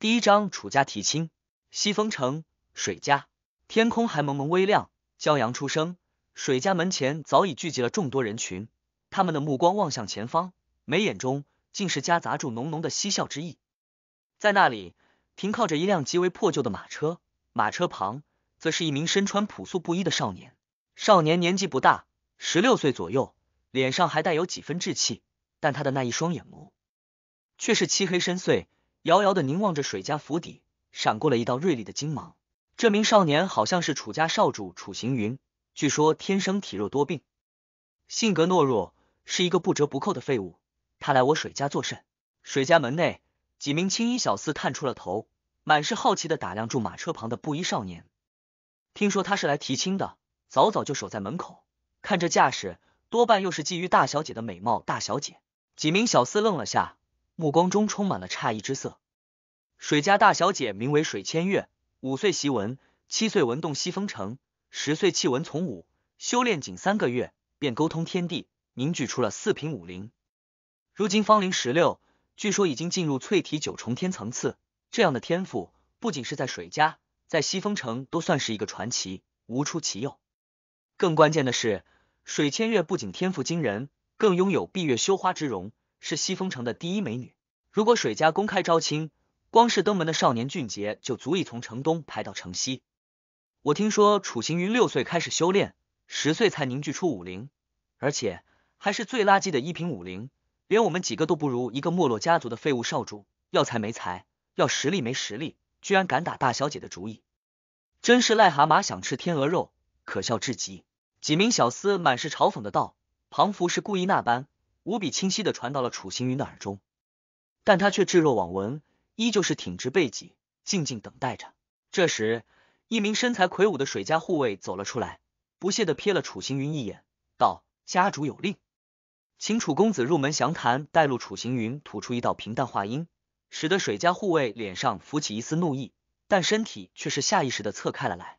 第一章楚家提亲。西风城水家，天空还蒙蒙微亮，骄阳初升。水家门前早已聚集了众多人群，他们的目光望向前方，眉眼中竟是夹杂住浓浓的嬉笑之意。在那里，停靠着一辆极为破旧的马车，马车旁则是一名身穿朴素布衣的少年。少年年纪不大，十六岁左右，脸上还带有几分稚气，但他的那一双眼眸却是漆黑深邃。遥遥的凝望着水家府邸，闪过了一道锐利的金芒。这名少年好像是楚家少主楚行云，据说天生体弱多病，性格懦弱，是一个不折不扣的废物。他来我水家作甚？水家门内，几名青衣小厮探出了头，满是好奇的打量住马车旁的布衣少年。听说他是来提亲的，早早就守在门口，看这架势，多半又是觊觎大小姐的美貌。大小姐，几名小厮愣了下。目光中充满了诧异之色。水家大小姐名为水千月，五岁习文，七岁文动西风城，十岁弃文从武，修炼仅三个月，便沟通天地，凝聚出了四品武灵。如今芳龄十六，据说已经进入淬体九重天层次。这样的天赋，不仅是在水家，在西风城都算是一个传奇，无出其右。更关键的是，水千月不仅天赋惊人，更拥有闭月羞花之容。是西风城的第一美女。如果水家公开招亲，光是登门的少年俊杰就足以从城东排到城西。我听说楚行云六岁开始修炼，十岁才凝聚出武灵，而且还是最垃圾的一品武灵，连我们几个都不如一个没落家族的废物少主。要才没才，要实力没实力，居然敢打大小姐的主意，真是癞蛤蟆想吃天鹅肉，可笑至极。几名小厮满是嘲讽的道，庞福是故意那般。无比清晰的传到了楚行云的耳中，但他却置若罔闻，依旧是挺直背脊，静静等待着。这时，一名身材魁梧的水家护卫走了出来，不屑的瞥了楚行云一眼，道：“家主有令，请楚公子入门详谈。”带路楚行云吐出一道平淡话音，使得水家护卫脸上浮起一丝怒意，但身体却是下意识的侧开了来。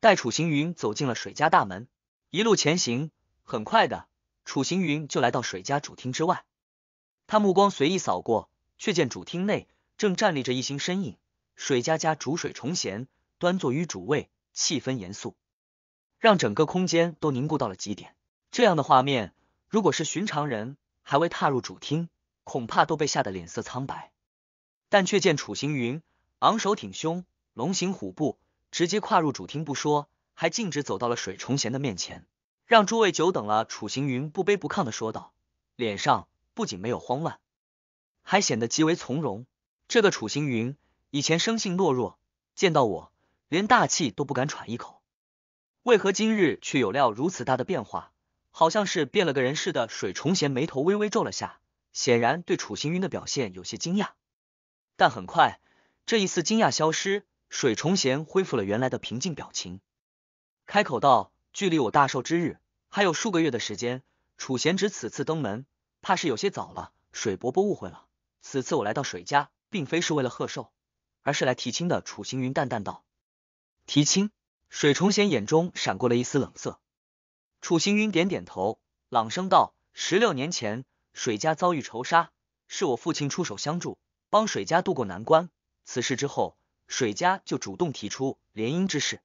待楚行云走进了水家大门，一路前行，很快的。楚行云就来到水家主厅之外，他目光随意扫过，却见主厅内正站立着一行身影。水家家主水重贤端坐于主位，气氛严肃，让整个空间都凝固到了极点。这样的画面，如果是寻常人，还未踏入主厅，恐怕都被吓得脸色苍白。但却见楚行云昂首挺胸，龙行虎步，直接跨入主厅不说，还径直走到了水重贤的面前。让诸位久等了，楚行云不卑不亢的说道，脸上不仅没有慌乱，还显得极为从容。这个楚行云以前生性懦弱，见到我连大气都不敢喘一口，为何今日却有料如此大的变化？好像是变了个人似的。水重贤眉头微微皱了下，显然对楚行云的表现有些惊讶。但很快，这一丝惊讶消失，水重贤恢复了原来的平静表情，开口道。距离我大寿之日还有数个月的时间，楚贤侄此次登门，怕是有些早了。水伯伯误会了，此次我来到水家，并非是为了贺寿，而是来提亲的。楚行云淡淡道：“提亲。”水重贤眼中闪过了一丝冷色。楚行云点点头，朗声道：“十六年前，水家遭遇仇杀，是我父亲出手相助，帮水家渡过难关。此事之后，水家就主动提出联姻之事。”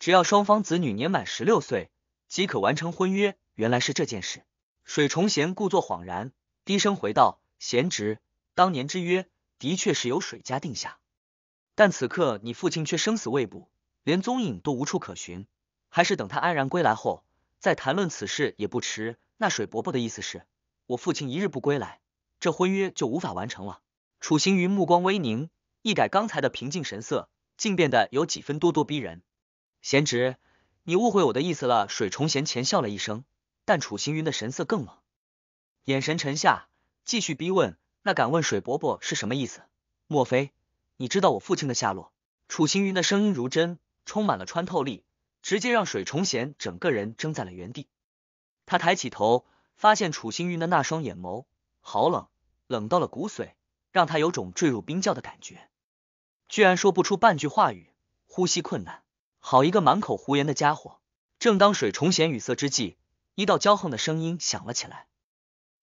只要双方子女年满十六岁，即可完成婚约。原来是这件事。水重贤故作恍然，低声回道：“贤侄，当年之约的确是由水家定下，但此刻你父亲却生死未卜，连踪影都无处可寻。还是等他安然归来后，再谈论此事也不迟。”那水伯伯的意思是，我父亲一日不归来，这婚约就无法完成了。楚行云目光微凝，一改刚才的平静神色，竟变得有几分咄咄逼人。贤侄，你误会我的意思了。水重贤浅笑了一声，但楚行云的神色更冷，眼神沉下，继续逼问：“那敢问水伯伯是什么意思？莫非你知道我父亲的下落？”楚行云的声音如针，充满了穿透力，直接让水重贤整个人怔在了原地。他抬起头，发现楚行云的那双眼眸好冷，冷到了骨髓，让他有种坠入冰窖的感觉，居然说不出半句话语，呼吸困难。好一个满口胡言的家伙！正当水重贤语塞之际，一道骄横的声音响了起来。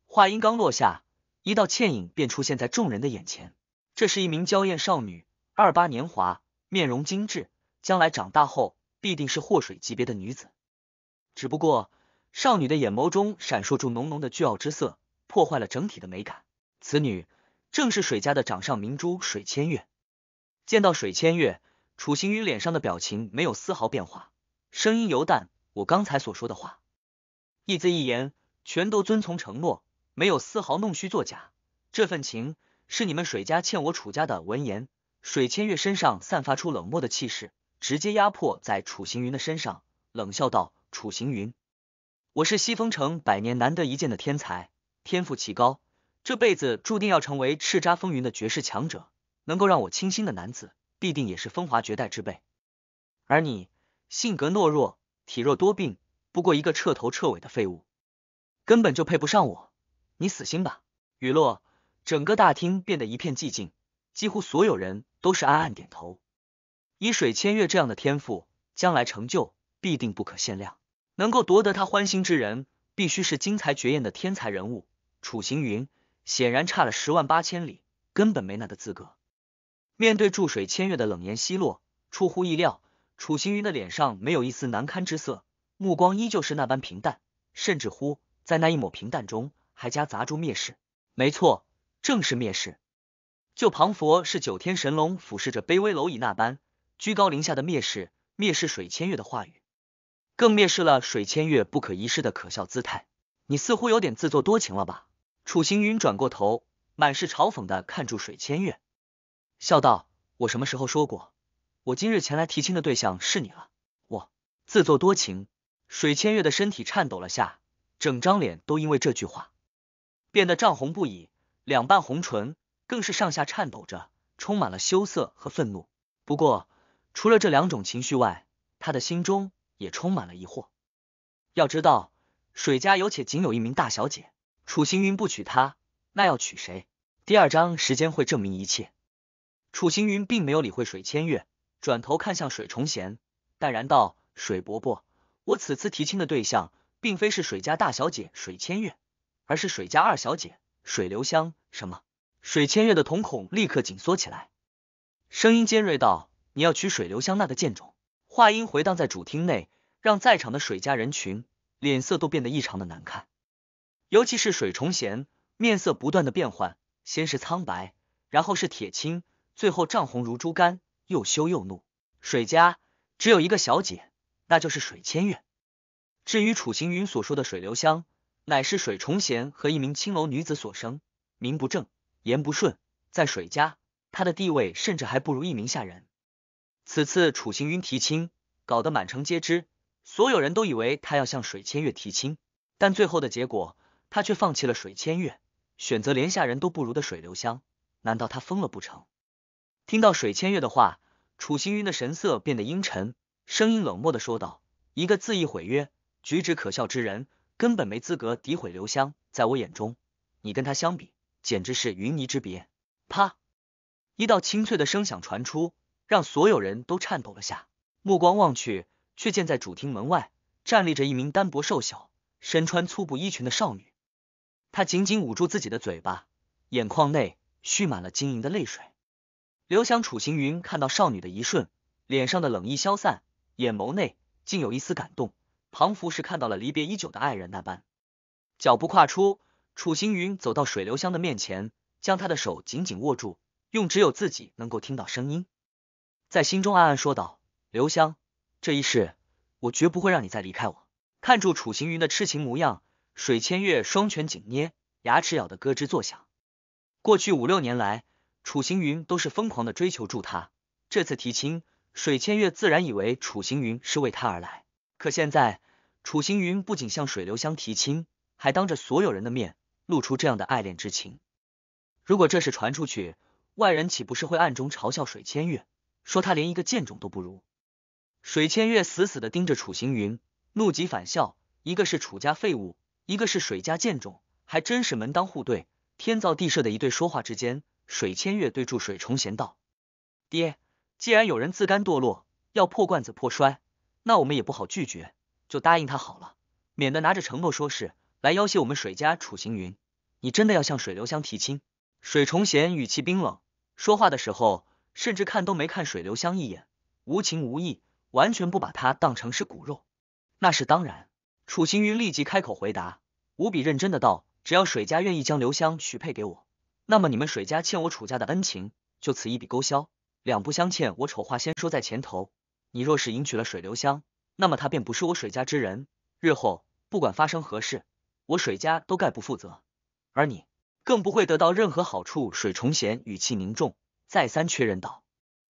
话音刚落下，一道倩影便出现在众人的眼前。这是一名娇艳少女，二八年华，面容精致，将来长大后必定是祸水级别的女子。只不过，少女的眼眸中闪烁出浓浓的倨傲之色，破坏了整体的美感。此女正是水家的掌上明珠水千月。见到水千月，楚行云脸上的表情没有丝毫变化，声音犹淡：“我刚才所说的话，一字一言，全都遵从承诺，没有丝毫弄虚作假。这份情是你们水家欠我楚家的。”闻言，水千月身上散发出冷漠的气势，直接压迫在楚行云的身上，冷笑道：“楚行云，我是西风城百年难得一见的天才，天赋奇高，这辈子注定要成为叱咤风云的绝世强者。”能够让我倾心的男子，必定也是风华绝代之辈。而你性格懦弱，体弱多病，不过一个彻头彻尾的废物，根本就配不上我。你死心吧！雨落，整个大厅变得一片寂静，几乎所有人都是暗暗点头。以水千月这样的天赋，将来成就必定不可限量。能够夺得他欢心之人，必须是精彩绝艳的天才人物。楚行云显然差了十万八千里，根本没那个资格。面对注水千月的冷言奚落，出乎意料，楚行云的脸上没有一丝难堪之色，目光依旧是那般平淡，甚至乎在那一抹平淡中还夹杂住蔑视。没错，正是蔑视。就庞佛是九天神龙俯视着卑微蝼蚁那般居高临下的蔑视，蔑视水千月的话语，更蔑视了水千月不可一世的可笑姿态。你似乎有点自作多情了吧？楚行云转过头，满是嘲讽的看住水千月。笑道：“我什么时候说过，我今日前来提亲的对象是你了？我自作多情。”水千月的身体颤抖了下，整张脸都因为这句话变得涨红不已，两瓣红唇更是上下颤抖着，充满了羞涩和愤怒。不过，除了这两种情绪外，他的心中也充满了疑惑。要知道，水家有且仅有一名大小姐，楚行云不娶她，那要娶谁？第二章时间会证明一切。楚行云并没有理会水千月，转头看向水重贤，淡然道：“水伯伯，我此次提亲的对象，并非是水家大小姐水千月，而是水家二小姐水流香。”什么？水千月的瞳孔立刻紧缩起来，声音尖锐道：“你要娶水流香那个贱种？”话音回荡在主厅内，让在场的水家人群脸色都变得异常的难看，尤其是水重贤，面色不断的变换，先是苍白，然后是铁青。最后涨红如猪肝，又羞又怒。水家只有一个小姐，那就是水千月。至于楚行云所说的水流香，乃是水重贤和一名青楼女子所生，名不正言不顺，在水家，她的地位甚至还不如一名下人。此次楚行云提亲，搞得满城皆知，所有人都以为他要向水千月提亲，但最后的结果，他却放弃了水千月，选择连下人都不如的水流香。难道他疯了不成？听到水千月的话，楚行云的神色变得阴沉，声音冷漠的说道：“一个自意毁约、举止可笑之人，根本没资格诋毁留香。在我眼中，你跟他相比，简直是云泥之别。”啪！一道清脆的声响传出，让所有人都颤抖了下，目光望去，却见在主厅门外站立着一名单薄瘦小、身穿粗布衣裙的少女。她紧紧捂住自己的嘴巴，眼眶内蓄满了晶莹的泪水。刘翔、楚行云看到少女的一瞬，脸上的冷意消散，眼眸内竟有一丝感动，彷佛是看到了离别已久的爱人那般。脚步跨出，楚行云走到水流香的面前，将她的手紧紧握住，用只有自己能够听到声音，在心中暗暗说道：“刘香，这一世我绝不会让你再离开我。”看住楚行云的痴情模样，水千月双拳紧捏，牙齿咬得咯吱作响。过去五六年来。楚行云都是疯狂的追求住他，这次提亲，水千月自然以为楚行云是为他而来。可现在，楚行云不仅向水流香提亲，还当着所有人的面露出这样的爱恋之情。如果这事传出去，外人岂不是会暗中嘲笑水千月，说他连一个贱种都不如？水千月死死的盯着楚行云，怒极反笑，一个是楚家废物，一个是水家贱种，还真是门当户对，天造地设的一对。说话之间。水千月对住水重贤道：“爹，既然有人自甘堕落，要破罐子破摔，那我们也不好拒绝，就答应他好了，免得拿着承诺说事来要挟我们水家楚行云。你真的要向水流香提亲？”水重贤语气冰冷，说话的时候甚至看都没看水流香一眼，无情无义，完全不把他当成是骨肉。那是当然。楚行云立即开口回答，无比认真的道：“只要水家愿意将刘香许配给我，那么你们水家欠我楚家的恩情就此一笔勾销，两不相欠。我丑话先说在前头，你若是迎娶了水流香，那么她便不是我水家之人，日后不管发生何事，我水家都概不负责，而你更不会得到任何好处。”水重贤语气凝重，再三确认道：“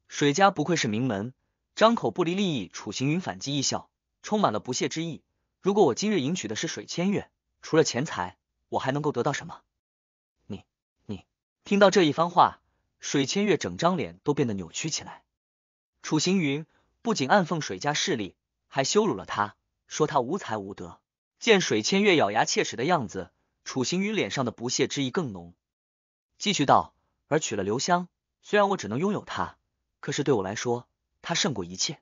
水家不愧是名门，张口不离利益。”楚行云反击一笑，充满了不屑之意。如果我今日迎娶的是水千月，除了钱财，我还能够得到什么？听到这一番话，水千月整张脸都变得扭曲起来。楚行云不仅暗讽水家势力，还羞辱了他，说他无才无德。见水千月咬牙切齿的样子，楚行云脸上的不屑之意更浓，继续道：“而娶了刘香，虽然我只能拥有她，可是对我来说，她胜过一切。”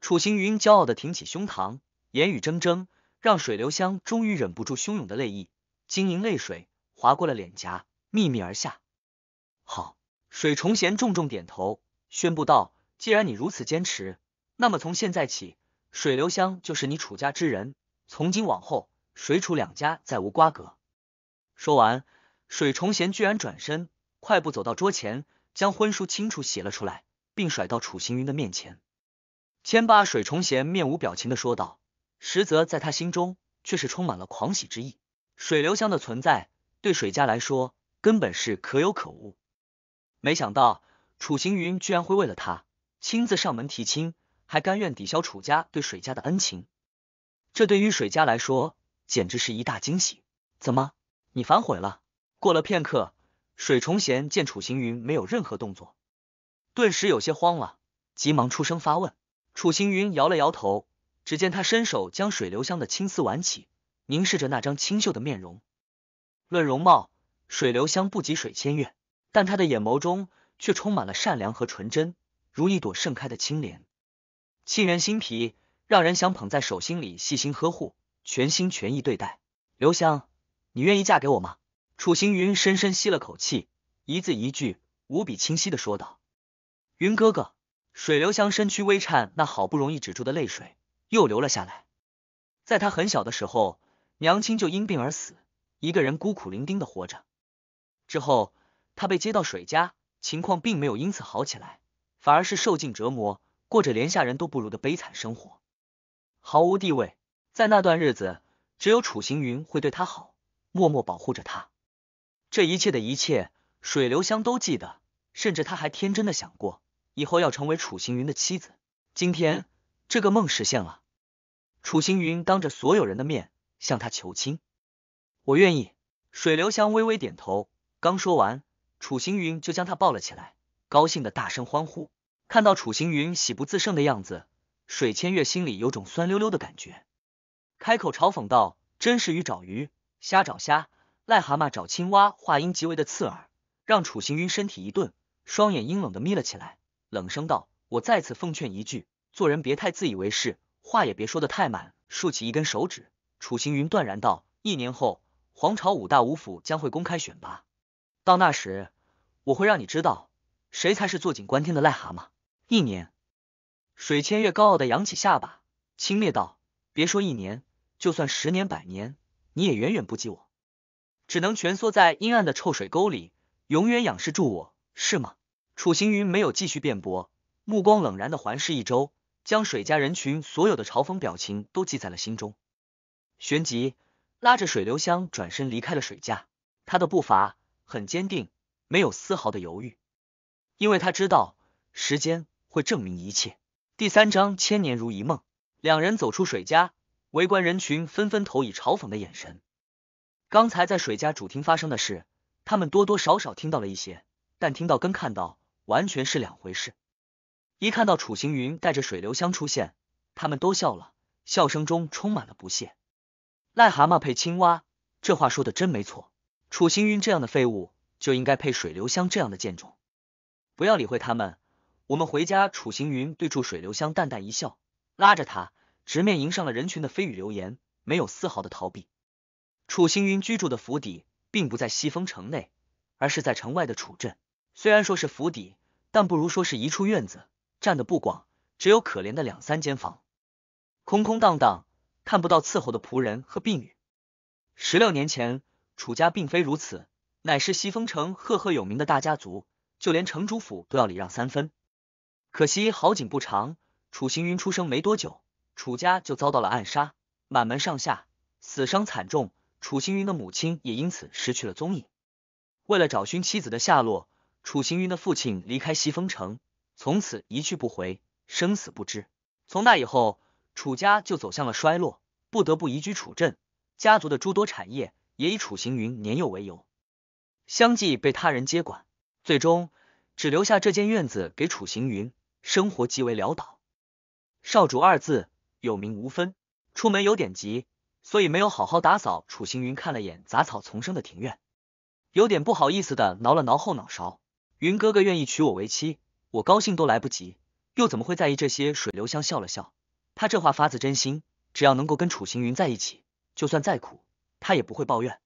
楚行云骄傲的挺起胸膛。言语铮铮，让水流香终于忍不住汹涌的泪意，晶莹泪水划过了脸颊，秘密而下。好，水重贤重重点头，宣布道：“既然你如此坚持，那么从现在起，水流香就是你楚家之人，从今往后，水楚两家再无瓜葛。”说完，水重贤居然转身，快步走到桌前，将婚书清楚写了出来，并甩到楚行云的面前。千八水重贤面无表情的说道。实则在他心中却是充满了狂喜之意。水流香的存在对水家来说根本是可有可无。没想到楚行云居然会为了他亲自上门提亲，还甘愿抵消楚家对水家的恩情。这对于水家来说简直是一大惊喜。怎么，你反悔了？过了片刻，水重贤见楚行云没有任何动作，顿时有些慌了，急忙出声发问。楚行云摇了摇头。只见他伸手将水流香的青丝挽起，凝视着那张清秀的面容。论容貌，水流香不及水千月，但他的眼眸中却充满了善良和纯真，如一朵盛开的青莲，沁人心脾，让人想捧在手心里细心呵护，全心全意对待。刘香，你愿意嫁给我吗？楚行云深深吸了口气，一字一句无比清晰的说道：“云哥哥。”水流香身躯微颤，那好不容易止住的泪水。又流了下来。在他很小的时候，娘亲就因病而死，一个人孤苦伶仃的活着。之后，他被接到水家，情况并没有因此好起来，反而是受尽折磨，过着连下人都不如的悲惨生活，毫无地位。在那段日子，只有楚行云会对他好，默默保护着他。这一切的一切，水流香都记得，甚至他还天真的想过，以后要成为楚行云的妻子。今天。这个梦实现了，楚行云当着所有人的面向他求亲，我愿意。水流香微微点头，刚说完，楚行云就将他抱了起来，高兴的大声欢呼。看到楚行云喜不自胜的样子，水千月心里有种酸溜溜的感觉，开口嘲讽道：“真是鱼找鱼，虾找虾，癞蛤蟆找青蛙。”话音极为的刺耳，让楚行云身体一顿，双眼阴冷的眯了起来，冷声道：“我再次奉劝一句。”做人别太自以为是，话也别说的太满。竖起一根手指，楚行云断然道：“一年后，皇朝五大五府将会公开选拔，到那时，我会让你知道谁才是坐井观天的癞蛤蟆。”一年，水千月高傲的扬起下巴，轻蔑道：“别说一年，就算十年、百年，你也远远不及我，只能蜷缩在阴暗的臭水沟里，永远仰视住我，是吗？”楚行云没有继续辩驳，目光冷然的环视一周。将水家人群所有的嘲讽表情都记在了心中，旋即拉着水流香转身离开了水家。他的步伐很坚定，没有丝毫的犹豫，因为他知道时间会证明一切。第三章千年如一梦。两人走出水家，围观人群纷纷投以嘲讽的眼神。刚才在水家主厅发生的事，他们多多少少听到了一些，但听到跟看到完全是两回事。一看到楚行云带着水流香出现，他们都笑了，笑声中充满了不屑。癞蛤蟆配青蛙，这话说的真没错。楚行云这样的废物就应该配水流香这样的贱种。不要理会他们，我们回家。楚行云对住水流香淡淡一笑，拉着他直面迎上了人群的蜚语流言，没有丝毫的逃避。楚行云居住的府邸并不在西风城内，而是在城外的楚镇。虽然说是府邸，但不如说是一处院子，占的不广，只有可怜的两三间房，空空荡荡，看不到伺候的仆人和婢女。十六年前，楚家并非如此，乃是西风城赫赫有名的大家族，就连城主府都要礼让三分。可惜好景不长，楚行云出生没多久，楚家就遭到了暗杀，满门上下死伤惨重，楚行云的母亲也因此失去了踪影。为了找寻妻子的下落，楚行云的父亲离开西风城，从此一去不回，生死不知。从那以后，楚家就走向了衰落，不得不移居楚镇。家族的诸多产业也以楚行云年幼为由，相继被他人接管，最终只留下这间院子给楚行云，生活极为潦倒。少主二字有名无分，出门有点急，所以没有好好打扫。楚行云看了眼杂草丛生的庭院，有点不好意思的挠了挠后脑勺。云哥哥愿意娶我为妻，我高兴都来不及，又怎么会在意这些？水流香笑了笑，他这话发自真心，只要能够跟楚行云在一起。就算再苦，他也不会抱怨。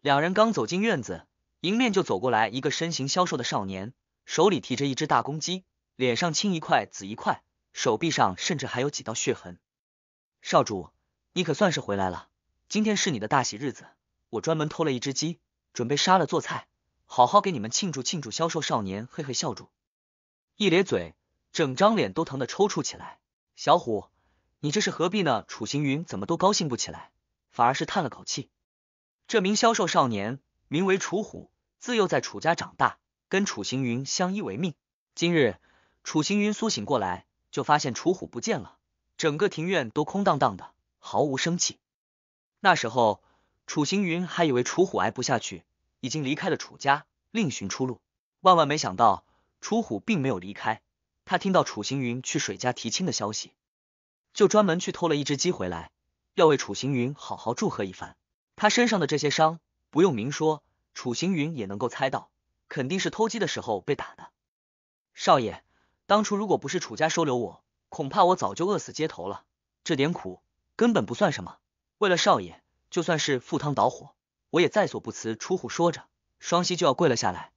两人刚走进院子，迎面就走过来一个身形消瘦的少年，手里提着一只大公鸡，脸上青一块紫一块，手臂上甚至还有几道血痕。少主，你可算是回来了，今天是你的大喜日子，我专门偷了一只鸡，准备杀了做菜，好好给你们庆祝庆祝。消瘦少年嘿嘿笑住，一咧嘴，整张脸都疼得抽搐起来。小虎，你这是何必呢？楚行云怎么都高兴不起来？反而是叹了口气。这名消瘦少年名为楚虎，自幼在楚家长大，跟楚行云相依为命。今日楚行云苏醒过来，就发现楚虎不见了，整个庭院都空荡荡的，毫无生气。那时候楚行云还以为楚虎挨不下去，已经离开了楚家，另寻出路。万万没想到，楚虎并没有离开。他听到楚行云去水家提亲的消息，就专门去偷了一只鸡回来。要为楚行云好好祝贺一番。他身上的这些伤不用明说，楚行云也能够猜到，肯定是偷鸡的时候被打的。少爷，当初如果不是楚家收留我，恐怕我早就饿死街头了。这点苦根本不算什么。为了少爷，就算是赴汤蹈火，我也在所不辞。出虎说着，双膝就要跪了下来。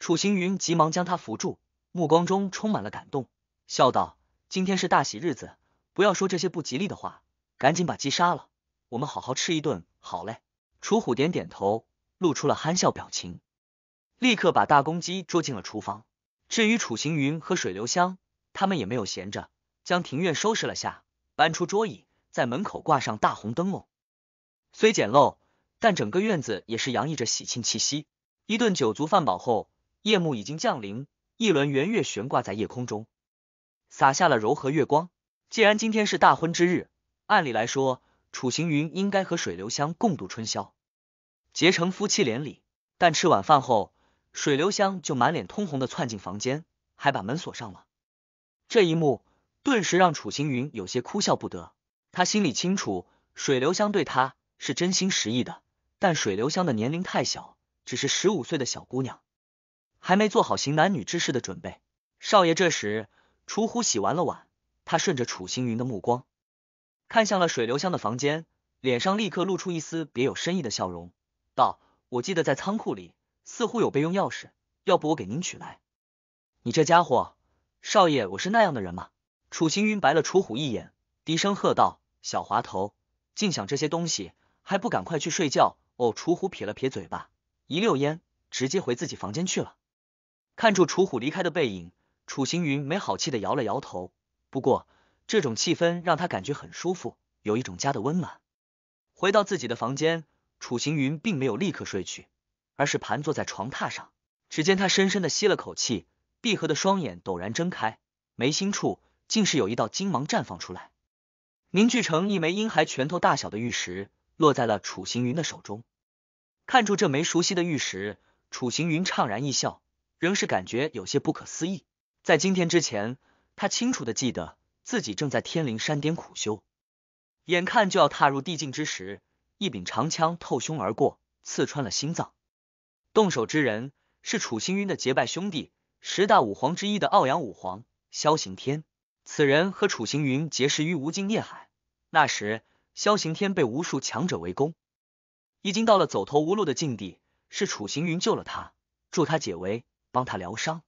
楚行云急忙将他扶住，目光中充满了感动，笑道：“今天是大喜日子，不要说这些不吉利的话。”赶紧把鸡杀了，我们好好吃一顿。好嘞。楚虎点点头，露出了憨笑表情，立刻把大公鸡捉进了厨房。至于楚行云和水流香，他们也没有闲着，将庭院收拾了下，搬出桌椅，在门口挂上大红灯笼。虽简陋，但整个院子也是洋溢着喜庆气息。一顿酒足饭饱后，夜幕已经降临，一轮圆月悬挂在夜空中，洒下了柔和月光。既然今天是大婚之日，按理来说，楚行云应该和水流香共度春宵，结成夫妻连理。但吃晚饭后，水流香就满脸通红的窜进房间，还把门锁上了。这一幕顿时让楚行云有些哭笑不得。他心里清楚，水流香对他是真心实意的，但水流香的年龄太小，只是十五岁的小姑娘，还没做好行男女之事的准备。少爷，这时楚虎洗完了碗，他顺着楚行云的目光。看向了水流香的房间，脸上立刻露出一丝别有深意的笑容，道：“我记得在仓库里似乎有备用钥匙，要不我给您取来？”你这家伙，少爷，我是那样的人吗？楚行云白了楚虎一眼，低声喝道：“小滑头，净想这些东西，还不赶快去睡觉？”哦，楚虎撇了撇嘴巴，一溜烟直接回自己房间去了。看住楚虎离开的背影，楚行云没好气的摇了摇头，不过。这种气氛让他感觉很舒服，有一种家的温暖。回到自己的房间，楚行云并没有立刻睡去，而是盘坐在床榻上。只见他深深的吸了口气，闭合的双眼陡然睁开，眉心处竟是有一道金芒绽放出来，凝聚成一枚婴孩拳头大小的玉石，落在了楚行云的手中。看住这枚熟悉的玉石，楚行云怅然一笑，仍是感觉有些不可思议。在今天之前，他清楚的记得。自己正在天灵山巅苦修，眼看就要踏入地境之时，一柄长枪透胸而过，刺穿了心脏。动手之人是楚星云的结拜兄弟，十大武皇之一的奥阳武皇萧行天。此人和楚行云结识于无尽孽海，那时萧行天被无数强者围攻，已经到了走投无路的境地，是楚行云救了他，助他解围，帮他疗伤。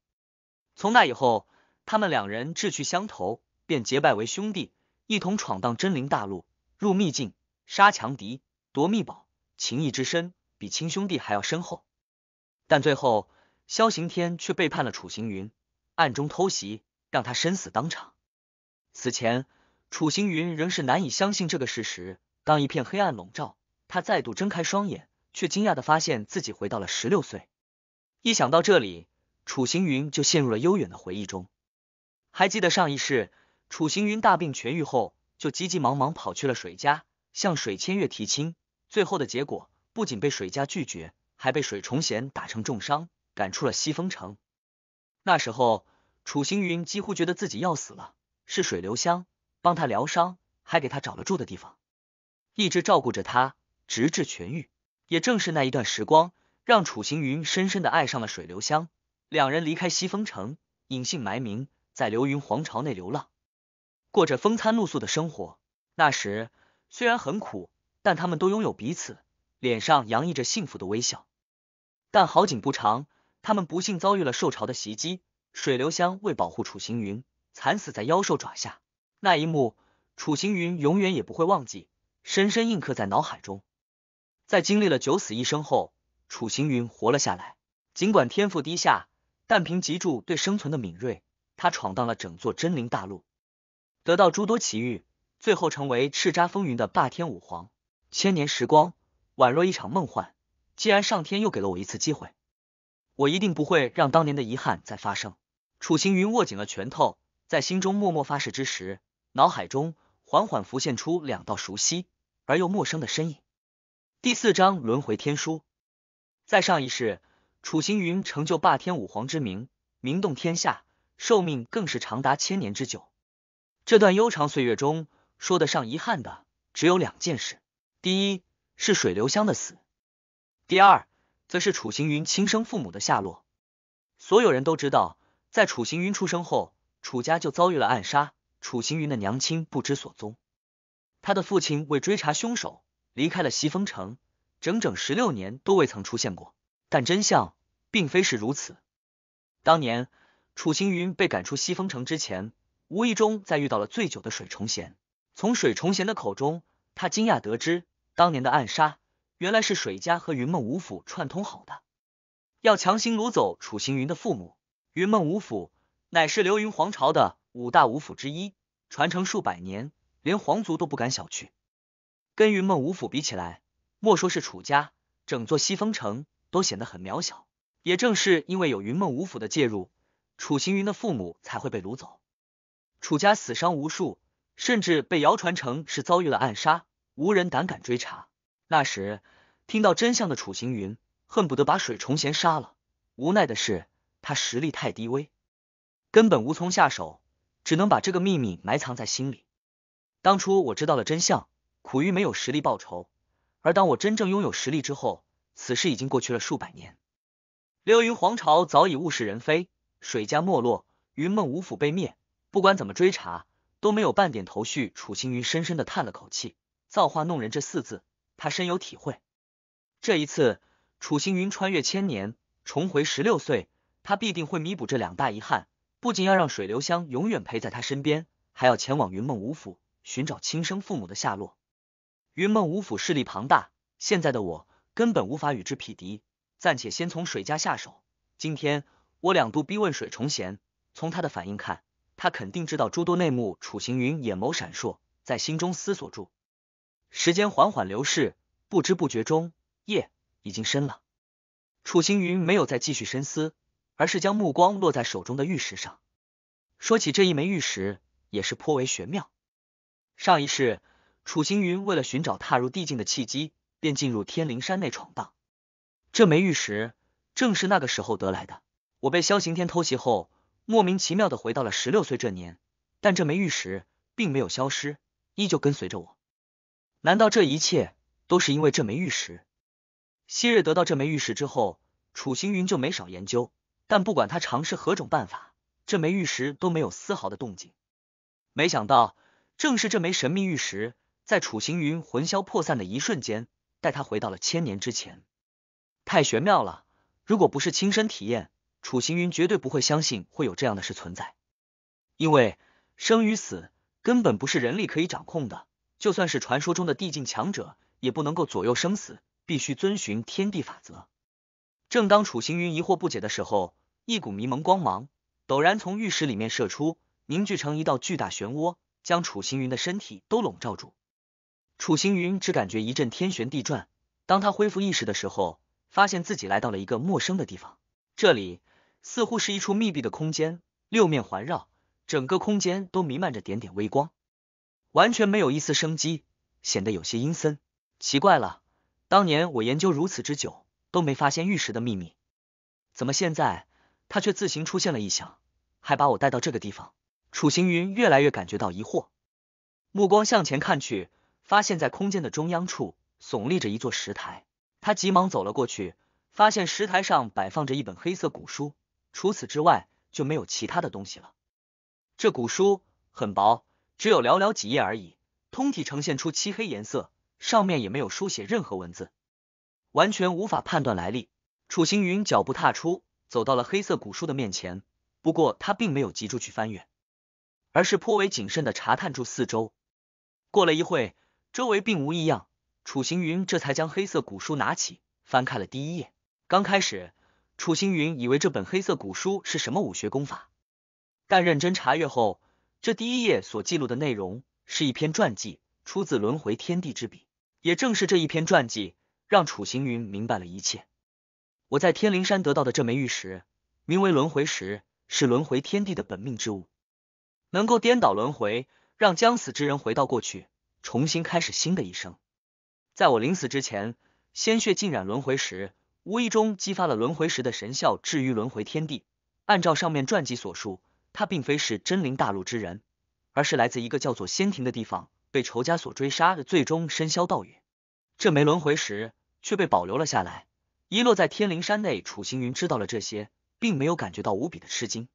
从那以后，他们两人志趣相投，便结拜为兄弟，一同闯荡真灵大陆，入秘境，杀强敌，夺秘宝，情谊之深，比亲兄弟还要深厚。但最后，萧行天却背叛了楚行云，暗中偷袭，让他身死当场。此前，楚行云仍是难以相信这个事实。当一片黑暗笼罩，他再度睁开双眼，却惊讶的发现自己回到了十六岁。一想到这里，楚行云就陷入了悠远的回忆中。还记得上一世，楚行云大病痊愈后，就急急忙忙跑去了水家，向水千月提亲。最后的结果，不仅被水家拒绝，还被水重贤打成重伤，赶出了西风城。那时候，楚行云几乎觉得自己要死了，是水流香帮他疗伤，还给他找了住的地方。一直照顾着他，直至痊愈。也正是那一段时光，让楚行云深深的爱上了水流香。两人离开西风城，隐姓埋名，在流云皇朝内流浪，过着风餐露宿的生活。那时虽然很苦，但他们都拥有彼此，脸上洋溢着幸福的微笑。但好景不长，他们不幸遭遇了兽潮的袭击。水流香为保护楚行云，惨死在妖兽爪下。那一幕，楚行云永远也不会忘记。深深印刻在脑海中。在经历了九死一生后，楚行云活了下来。尽管天赋低下，但凭脊柱对生存的敏锐，他闯荡了整座真灵大陆，得到诸多奇遇，最后成为叱咤风云的霸天武皇。千年时光宛若一场梦幻，既然上天又给了我一次机会，我一定不会让当年的遗憾再发生。楚行云握紧了拳头，在心中默默发誓之时，脑海中缓缓浮现出两道熟悉。而又陌生的身影。第四章轮回天书。在上一世，楚行云成就霸天武皇之名，名动天下，寿命更是长达千年之久。这段悠长岁月中，说得上遗憾的只有两件事：第一是水流香的死，第二则是楚行云亲生父母的下落。所有人都知道，在楚行云出生后，楚家就遭遇了暗杀，楚行云的娘亲不知所踪。他的父亲为追查凶手，离开了西风城，整整十六年都未曾出现过。但真相并非是如此。当年楚行云被赶出西风城之前，无意中再遇到了醉酒的水重贤。从水重贤的口中，他惊讶得知，当年的暗杀原来是水家和云梦五府串通好的，要强行掳走楚行云的父母。云梦五府乃是流云皇朝的五大五府之一，传承数百年。连皇族都不敢小觑，跟云梦五府比起来，莫说是楚家，整座西风城都显得很渺小。也正是因为有云梦五府的介入，楚行云的父母才会被掳走。楚家死伤无数，甚至被谣传成是遭遇了暗杀，无人胆敢追查。那时听到真相的楚行云，恨不得把水重贤杀了。无奈的是，他实力太低微，根本无从下手，只能把这个秘密埋藏在心里。当初我知道了真相，苦于没有实力报仇；而当我真正拥有实力之后，此事已经过去了数百年。流云皇朝早已物是人非，水家没落，云梦五府被灭。不管怎么追查，都没有半点头绪。楚青云深深的叹了口气：“造化弄人这四字，他深有体会。这一次，楚青云穿越千年，重回十六岁，他必定会弥补这两大遗憾。不仅要让水流香永远陪在他身边，还要前往云梦五府。”寻找亲生父母的下落。云梦五府势力庞大，现在的我根本无法与之匹敌，暂且先从水家下手。今天我两度逼问水重贤，从他的反应看，他肯定知道诸多内幕。楚行云眼眸闪烁，在心中思索住。时间缓缓流逝，不知不觉中，夜已经深了。楚行云没有再继续深思，而是将目光落在手中的玉石上。说起这一枚玉石，也是颇为玄妙。上一世，楚行云为了寻找踏入地境的契机，便进入天灵山内闯荡。这枚玉石正是那个时候得来的。我被萧行天偷袭后，莫名其妙的回到了十六岁这年，但这枚玉石并没有消失，依旧跟随着我。难道这一切都是因为这枚玉石？昔日得到这枚玉石之后，楚行云就没少研究，但不管他尝试何种办法，这枚玉石都没有丝毫的动静。没想到。正是这枚神秘玉石，在楚行云魂消魄散的一瞬间，带他回到了千年之前。太玄妙了！如果不是亲身体验，楚行云绝对不会相信会有这样的事存在，因为生与死根本不是人力可以掌控的，就算是传说中的地境强者，也不能够左右生死，必须遵循天地法则。正当楚行云疑惑不解的时候，一股迷蒙光芒陡然从玉石里面射出，凝聚成一道巨大漩涡，将楚行云的身体都笼罩住。楚行云只感觉一阵天旋地转，当他恢复意识的时候，发现自己来到了一个陌生的地方，这里似乎是一处密闭的空间，六面环绕，整个空间都弥漫着点点微光，完全没有一丝生机，显得有些阴森。奇怪了，当年我研究如此之久。都没发现玉石的秘密，怎么现在他却自行出现了异象，还把我带到这个地方？楚行云越来越感觉到疑惑，目光向前看去，发现在空间的中央处耸立着一座石台，他急忙走了过去，发现石台上摆放着一本黑色古书，除此之外就没有其他的东西了。这古书很薄，只有寥寥几页而已，通体呈现出漆黑颜色，上面也没有书写任何文字。完全无法判断来历。楚行云脚步踏出，走到了黑色古书的面前。不过他并没有急着去翻阅，而是颇为谨慎的查探住四周。过了一会，周围并无异样，楚行云这才将黑色古书拿起，翻开了第一页。刚开始，楚行云以为这本黑色古书是什么武学功法，但认真查阅后，这第一页所记录的内容是一篇传记，出自轮回天地之笔。也正是这一篇传记。让楚行云明白了一切。我在天灵山得到的这枚玉石，名为轮回石，是轮回天地的本命之物，能够颠倒轮回，让将死之人回到过去，重新开始新的一生。在我临死之前，鲜血浸染轮回石，无意中激发了轮回石的神效，至于轮回天地。按照上面传记所述，他并非是真灵大陆之人，而是来自一个叫做仙庭的地方，被仇家所追杀，最终身消道陨。这枚轮回石却被保留了下来，遗落在天灵山内。楚行云知道了这些，并没有感觉到无比的吃惊。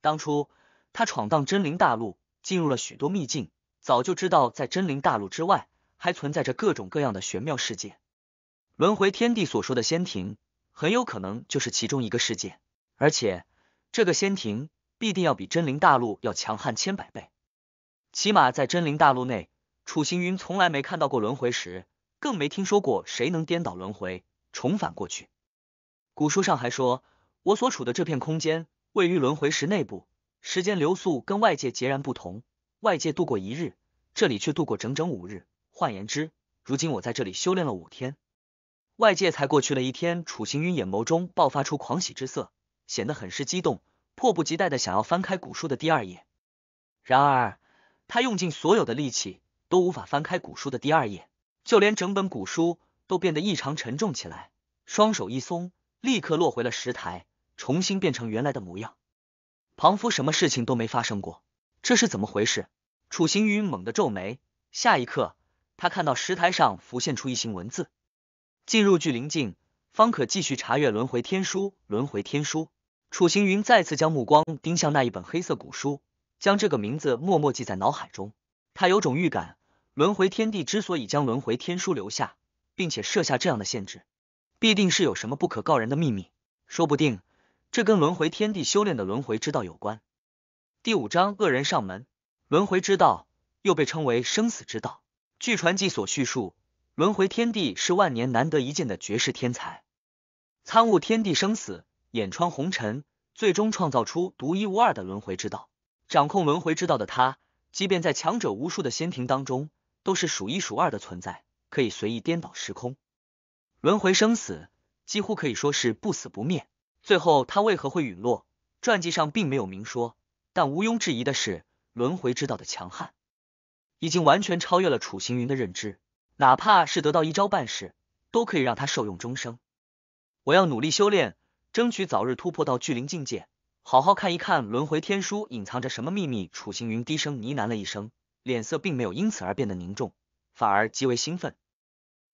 当初他闯荡真灵大陆，进入了许多秘境，早就知道在真灵大陆之外还存在着各种各样的玄妙世界。轮回天地所说的仙庭，很有可能就是其中一个世界，而且这个仙庭必定要比真灵大陆要强悍千百倍。起码在真灵大陆内，楚行云从来没看到过轮回石。更没听说过谁能颠倒轮回，重返过去。古书上还说，我所处的这片空间位于轮回石内部，时间流速跟外界截然不同。外界度过一日，这里却度过整整五日。换言之，如今我在这里修炼了五天，外界才过去了一天。楚行云眼眸中爆发出狂喜之色，显得很是激动，迫不及待的想要翻开古书的第二页。然而，他用尽所有的力气，都无法翻开古书的第二页。就连整本古书都变得异常沉重起来，双手一松，立刻落回了石台，重新变成原来的模样，庞佛什么事情都没发生过，这是怎么回事？楚行云猛地皱眉，下一刻，他看到石台上浮现出一行文字：进入巨灵境，方可继续查阅轮回天书。轮回天书。楚行云再次将目光盯向那一本黑色古书，将这个名字默默记在脑海中。他有种预感。轮回天地之所以将轮回天书留下，并且设下这样的限制，必定是有什么不可告人的秘密。说不定这跟轮回天地修炼的轮回之道有关。第五章恶人上门。轮回之道又被称为生死之道。据传记所叙述，轮回天地是万年难得一见的绝世天才，参悟天地生死，眼穿红尘，最终创造出独一无二的轮回之道。掌控轮回之道的他，即便在强者无数的仙庭当中。都是数一数二的存在，可以随意颠倒时空，轮回生死，几乎可以说是不死不灭。最后他为何会陨落？传记上并没有明说，但毋庸置疑的是，轮回之道的强悍，已经完全超越了楚行云的认知。哪怕是得到一招半式，都可以让他受用终生。我要努力修炼，争取早日突破到巨灵境界，好好看一看轮回天书隐藏着什么秘密。楚行云低声呢喃了一声。脸色并没有因此而变得凝重，反而极为兴奋。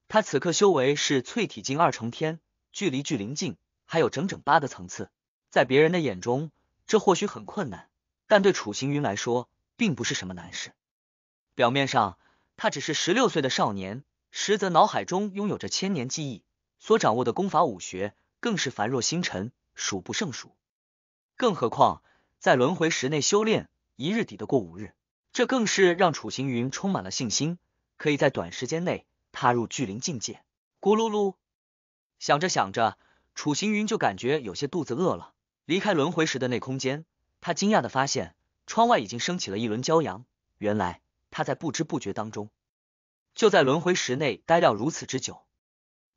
他此刻修为是淬体境二重天，距离巨灵境还有整整八个层次。在别人的眼中，这或许很困难，但对楚行云来说，并不是什么难事。表面上，他只是十六岁的少年，实则脑海中拥有着千年记忆，所掌握的功法武学更是繁若星辰，数不胜数。更何况在轮回石内修炼，一日抵得过五日，这更是让楚行云充满了信心，可以在短时间内踏入巨灵境界。咕噜噜，想着想着，楚行云就感觉有些肚子饿了。离开轮回石的那空间，他惊讶的发现窗外已经升起了一轮骄阳。原来他在不知不觉当中就在轮回石内待了如此之久。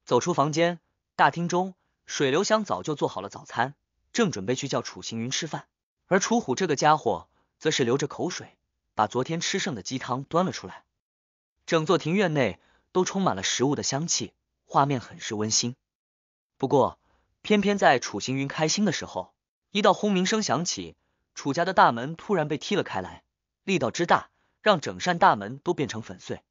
走出房间，大厅中水流香早就做好了早餐，正准备去叫楚行云吃饭，而楚虎这个家伙则是流着口水，把昨天吃剩的鸡汤端了出来。整座庭院内都充满了食物的香气，画面很是温馨。不过，偏偏在楚行云开心的时候，一道轰鸣声响起，楚家的大门突然被踢了开来，力道之大，让整扇大门都变成粉碎。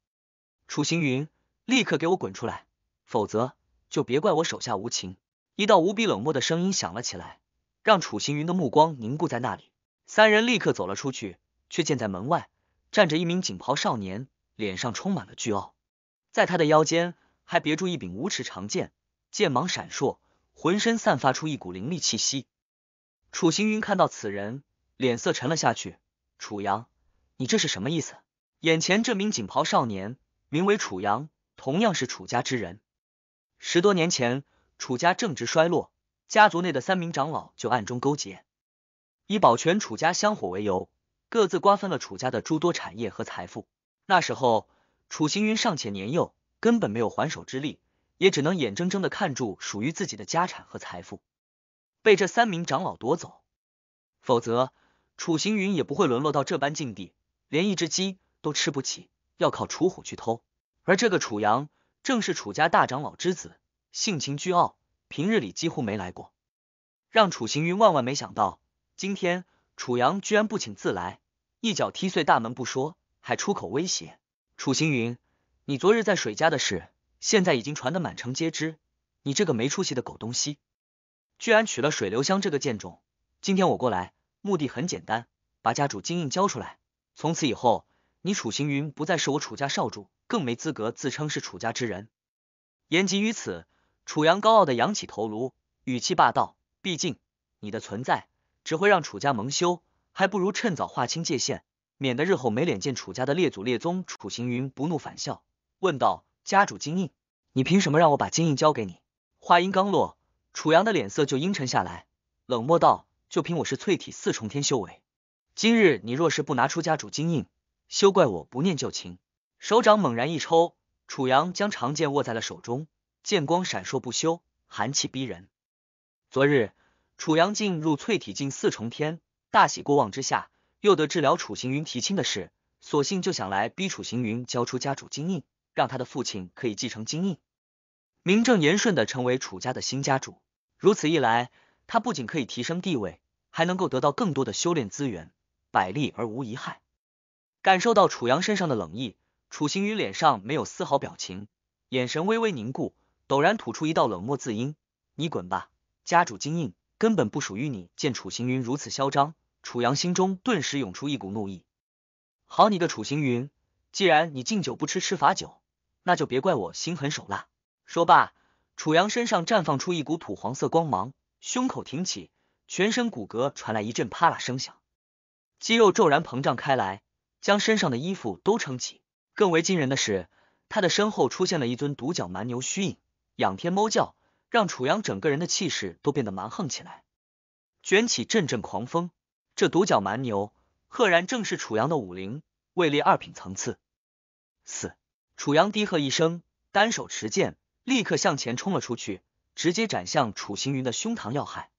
楚行云，立刻给我滚出来！否则就别怪我手下无情。一道无比冷漠的声音响了起来，让楚行云的目光凝固在那里。三人立刻走了出去，却见在门外站着一名锦袍少年，脸上充满了倨傲，在他的腰间还别住一柄无齿长剑，剑芒闪烁，浑身散发出一股凌厉气息。楚行云看到此人，脸色沉了下去。楚阳，你这是什么意思？眼前这名锦袍少年名为楚阳，同样是楚家之人。十多年前，楚家正值衰落，家族内的三名长老就暗中勾结，以保全楚家香火为由，各自瓜分了楚家的诸多产业和财富。那时候，楚行云尚且年幼，根本没有还手之力，也只能眼睁睁的看住属于自己的家产和财富被这三名长老夺走，否则楚行云也不会沦落到这般境地，连一只鸡都吃不起，要靠楚虎去偷。而这个楚阳。正是楚家大长老之子，性情倨傲，平日里几乎没来过。让楚行云万万没想到，今天楚阳居然不请自来，一脚踢碎大门不说，还出口威胁。楚行云，你昨日在水家的事，现在已经传得满城皆知。你这个没出息的狗东西，居然娶了水流香这个贱种。今天我过来，目的很简单，把家主金印交出来。从此以后，你楚行云不再是我楚家少主。更没资格自称是楚家之人。言及于此，楚阳高傲的扬起头颅，语气霸道：“毕竟你的存在只会让楚家蒙羞，还不如趁早划清界限，免得日后没脸见楚家的列祖列宗。”楚行云不怒反笑，问道：“家主金印，你凭什么让我把金印交给你？”话音刚落，楚阳的脸色就阴沉下来，冷漠道：“就凭我是淬体四重天修为，今日你若是不拿出家主金印，休怪我不念旧情。”手掌猛然一抽，楚阳将长剑握在了手中，剑光闪烁不休，寒气逼人。昨日楚阳进入淬体境四重天，大喜过望之下，又得治疗楚行云提亲的事，索性就想来逼楚行云交出家主金印，让他的父亲可以继承金印，名正言顺的成为楚家的新家主。如此一来，他不仅可以提升地位，还能够得到更多的修炼资源，百利而无一害。感受到楚阳身上的冷意。楚行云脸上没有丝毫表情，眼神微微凝固，陡然吐出一道冷漠字音：“你滚吧，家主金印根本不属于你。”见楚行云如此嚣张，楚阳心中顿时涌出一股怒意。好你个楚行云，既然你敬酒不吃吃罚酒，那就别怪我心狠手辣。说罢，楚阳身上绽放出一股土黄色光芒，胸口挺起，全身骨骼传来一阵啪啦声响，肌肉骤然膨胀开来，将身上的衣服都撑起。更为惊人的是，他的身后出现了一尊独角蛮牛虚影，仰天猫叫，让楚阳整个人的气势都变得蛮横起来，卷起阵阵狂风。这独角蛮牛，赫然正是楚阳的武灵，位列二品层次。四，楚阳低喝一声，单手持剑，立刻向前冲了出去，直接斩向楚行云的胸膛要害。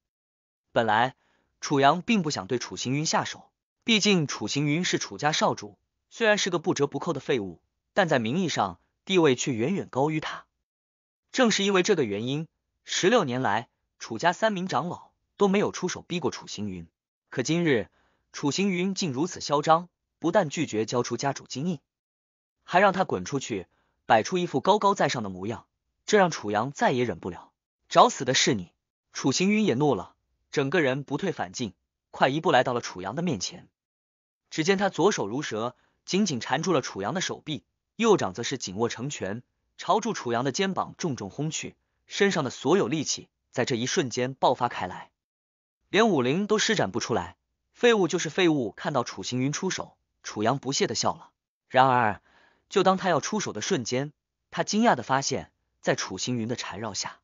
本来楚阳并不想对楚行云下手，毕竟楚行云是楚家少主。虽然是个不折不扣的废物，但在名义上地位却远远高于他。正是因为这个原因，十六年来楚家三名长老都没有出手逼过楚行云。可今日楚行云竟如此嚣张，不但拒绝交出家主金印，还让他滚出去，摆出一副高高在上的模样，这让楚阳再也忍不了。找死的是你！楚行云也怒了，整个人不退反进，快一步来到了楚阳的面前。只见他左手如蛇。紧紧缠住了楚阳的手臂，右掌则是紧握成拳，朝住楚阳的肩膀重重轰去，身上的所有力气在这一瞬间爆发开来。连武灵都施展不出来，废物就是废物。看到楚行云出手，楚阳不屑的笑了。然而，就当他要出手的瞬间，他惊讶的发现，在楚行云的缠绕下，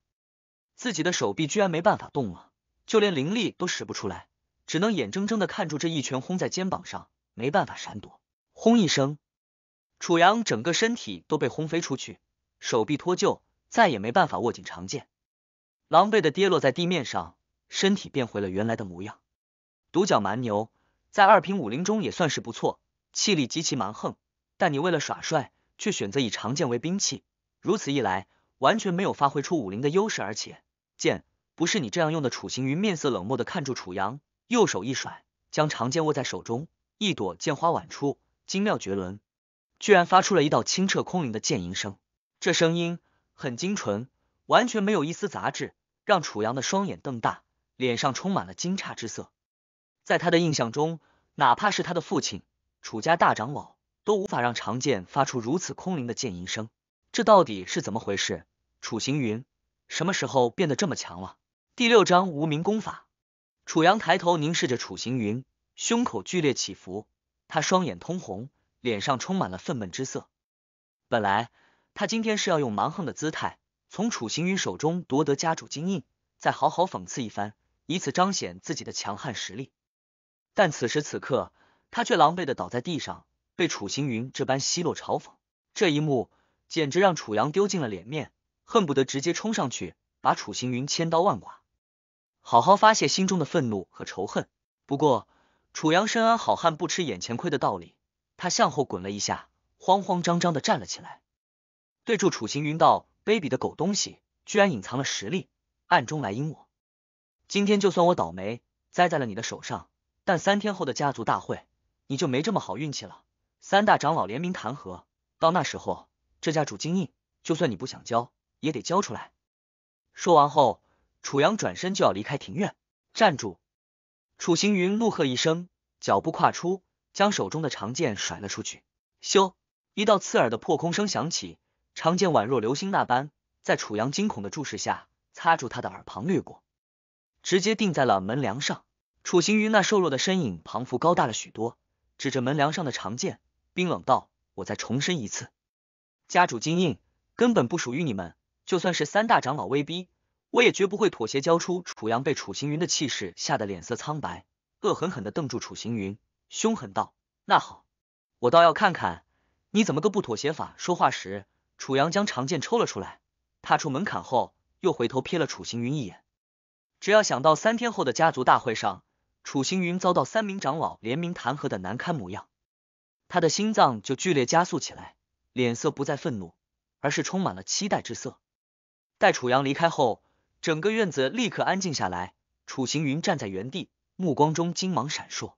自己的手臂居然没办法动了，就连灵力都使不出来，只能眼睁睁的看住这一拳轰在肩膀上，没办法闪躲。轰一声，楚阳整个身体都被轰飞出去，手臂脱臼，再也没办法握紧长剑，狼狈的跌落在地面上。身体变回了原来的模样。独角蛮牛在二品武林中也算是不错，气力极其蛮横。但你为了耍帅，却选择以长剑为兵器，如此一来，完全没有发挥出武林的优势。而且剑不是你这样用的。楚行云面色冷漠的看住楚阳，右手一甩，将长剑握在手中，一朵剑花晚出，精妙绝伦，居然发出了一道清澈空灵的剑吟声。这声音很精纯，完全没有一丝杂质，让楚阳的双眼瞪大。脸上充满了惊诧之色，在他的印象中，哪怕是他的父亲楚家大长老，都无法让长剑发出如此空灵的剑吟声。这到底是怎么回事？楚行云什么时候变得这么强了？第六章无名功法。楚阳抬头凝视着楚行云，胸口剧烈起伏，他双眼通红，脸上充满了愤懑之色。本来他今天是要用蛮横的姿态，从楚行云手中夺得家主金印，再好好讽刺一番。以此彰显自己的强悍实力，但此时此刻，他却狼狈的倒在地上，被楚行云这般奚落嘲讽。这一幕简直让楚阳丢尽了脸面，恨不得直接冲上去把楚行云千刀万剐，好好发泄心中的愤怒和仇恨。不过，楚阳深谙好汉不吃眼前亏的道理，他向后滚了一下，慌慌张张的站了起来，对住楚行云道：“卑鄙的狗东西，居然隐藏了实力，暗中来阴我。”今天就算我倒霉栽在了你的手上，但三天后的家族大会，你就没这么好运气了。三大长老联名弹劾，到那时候，这家主金印，就算你不想交，也得交出来。说完后，楚阳转身就要离开庭院，站住！楚行云怒喝一声，脚步跨出，将手中的长剑甩了出去。咻！一道刺耳的破空声响起，长剑宛若流星那般，在楚阳惊恐的注视下，擦住他的耳旁掠过。直接定在了门梁上。楚行云那瘦弱的身影庞幅高大了许多，指着门梁上的长剑，冰冷道：“我再重申一次，家主金印根本不属于你们。就算是三大长老威逼，我也绝不会妥协交出。”楚阳被楚行云的气势吓得脸色苍白，恶狠狠的瞪住楚行云，凶狠道：“那好，我倒要看看你怎么个不妥协法。”说话时，楚阳将长剑抽了出来，踏出门槛后，又回头瞥了楚行云一眼。只要想到三天后的家族大会上，楚行云遭到三名长老联名弹劾的难堪模样，他的心脏就剧烈加速起来，脸色不再愤怒，而是充满了期待之色。待楚阳离开后，整个院子立刻安静下来。楚行云站在原地，目光中金芒闪烁，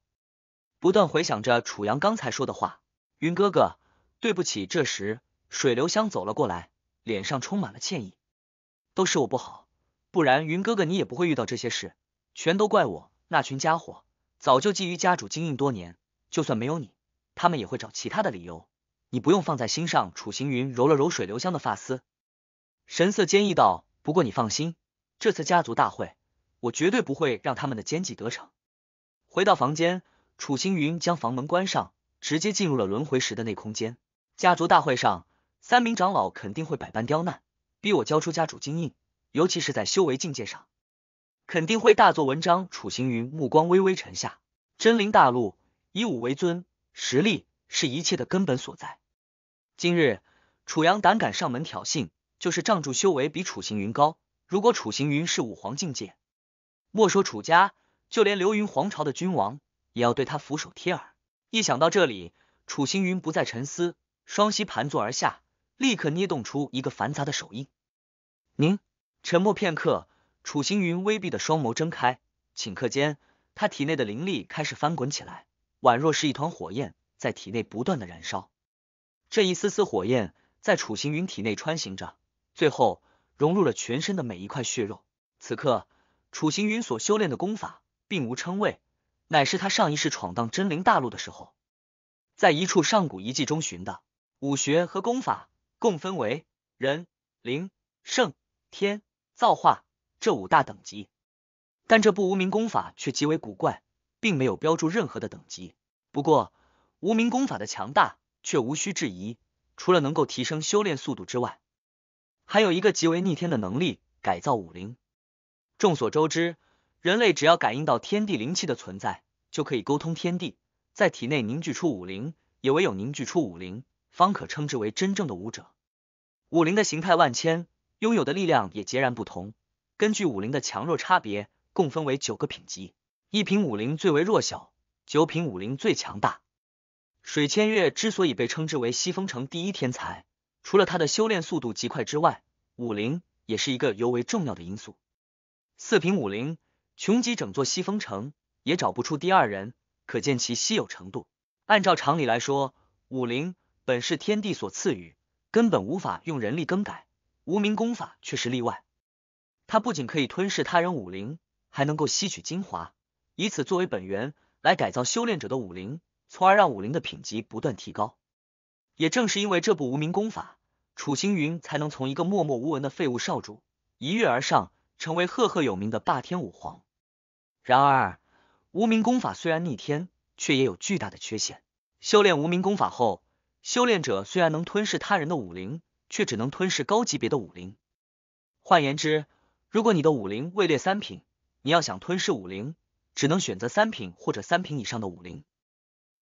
不断回想着楚阳刚才说的话。云哥哥，对不起。这时，水流香走了过来，脸上充满了歉意，都是我不好。不然，云哥哥你也不会遇到这些事，全都怪我。那群家伙早就觊觎家主经营多年，就算没有你，他们也会找其他的理由。你不用放在心上。楚行云揉了揉水流香的发丝，神色坚毅道：“不过你放心，这次家族大会，我绝对不会让他们的奸计得逞。”回到房间，楚行云将房门关上，直接进入了轮回石的内空间。家族大会上，三名长老肯定会百般刁难，逼我交出家主金印。尤其是在修为境界上，肯定会大做文章。楚行云目光微微沉下，真灵大陆以武为尊，实力是一切的根本所在。今日楚阳胆敢上门挑衅，就是仗助修为比楚行云高。如果楚行云是武皇境界，莫说楚家，就连流云皇朝的君王也要对他俯首帖耳。一想到这里，楚行云不再沉思，双膝盘坐而下，立刻捏动出一个繁杂的手印。您。沉默片刻，楚行云微闭的双眸睁开，顷刻间，他体内的灵力开始翻滚起来，宛若是一团火焰在体内不断的燃烧。这一丝丝火焰在楚行云体内穿行着，最后融入了全身的每一块血肉。此刻，楚行云所修炼的功法并无称谓，乃是他上一世闯荡真灵大陆的时候，在一处上古遗迹中寻的武学和功法，共分为人、灵、圣、天。造化这五大等级，但这部无名功法却极为古怪，并没有标注任何的等级。不过，无名功法的强大却无需质疑，除了能够提升修炼速度之外，还有一个极为逆天的能力——改造武灵。众所周知，人类只要感应到天地灵气的存在，就可以沟通天地，在体内凝聚出武灵，也唯有凝聚出武灵，方可称之为真正的武者。武灵的形态万千，拥有的力量也截然不同。根据武灵的强弱差别，共分为九个品级。一品武灵最为弱小，九品武灵最强大。水千月之所以被称之为西风城第一天才，除了他的修炼速度极快之外，武灵也是一个尤为重要的因素。四品武灵，穷极整座西风城也找不出第二人，可见其稀有程度。按照常理来说，武灵本是天地所赐予。根本无法用人力更改，无名功法却是例外。它不仅可以吞噬他人武灵，还能够吸取精华，以此作为本源来改造修炼者的武灵，从而让武灵的品级不断提高。也正是因为这部无名功法，楚星云才能从一个默默无闻的废物少主一跃而上，成为赫赫有名的霸天武皇。然而，无名功法虽然逆天，却也有巨大的缺陷。修炼无名功法后，修炼者虽然能吞噬他人的武灵，却只能吞噬高级别的武灵。换言之，如果你的武灵位列三品，你要想吞噬武灵，只能选择三品或者三品以上的武灵。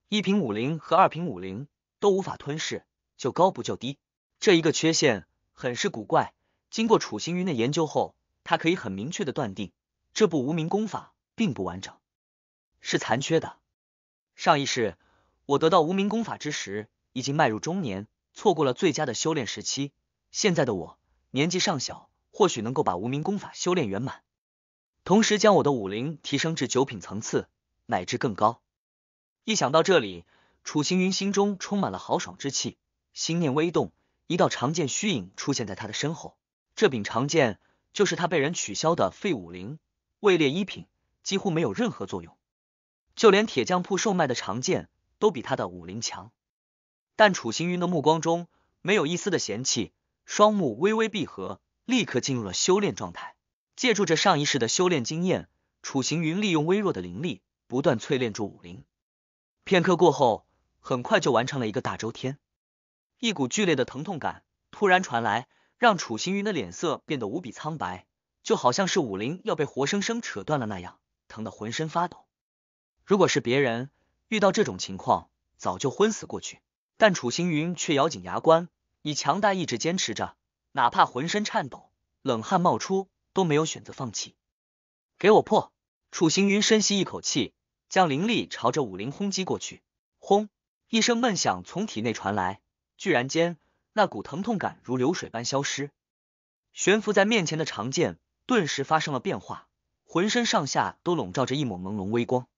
一品武灵和二品武灵都无法吞噬，就高不就低。这一个缺陷很是古怪。经过楚行云的研究后，他可以很明确的断定，这部无名功法并不完整，是残缺的。上一世我得到无名功法之时。已经迈入中年，错过了最佳的修炼时期。现在的我年纪尚小，或许能够把无名功法修炼圆满，同时将我的武灵提升至九品层次，乃至更高。一想到这里，楚行云心中充满了豪爽之气，心念微动，一道长剑虚影出现在他的身后。这柄长剑就是他被人取消的废武灵，位列一品，几乎没有任何作用。就连铁匠铺售卖的长剑都比他的武灵强。但楚行云的目光中没有一丝的嫌弃，双目微微闭合，立刻进入了修炼状态。借助着上一世的修炼经验，楚行云利用微弱的灵力，不断淬炼住武灵。片刻过后，很快就完成了一个大周天。一股剧烈的疼痛感突然传来，让楚行云的脸色变得无比苍白，就好像是武灵要被活生生扯断了那样，疼得浑身发抖。如果是别人遇到这种情况，早就昏死过去。但楚星云却咬紧牙关，以强大意志坚持着，哪怕浑身颤抖，冷汗冒出，都没有选择放弃。给我破！楚星云深吸一口气，将灵力朝着武灵轰击过去。轰！一声闷响从体内传来，居然间，那股疼痛感如流水般消失。悬浮在面前的长剑顿时发生了变化，浑身上下都笼罩着一抹朦胧微光。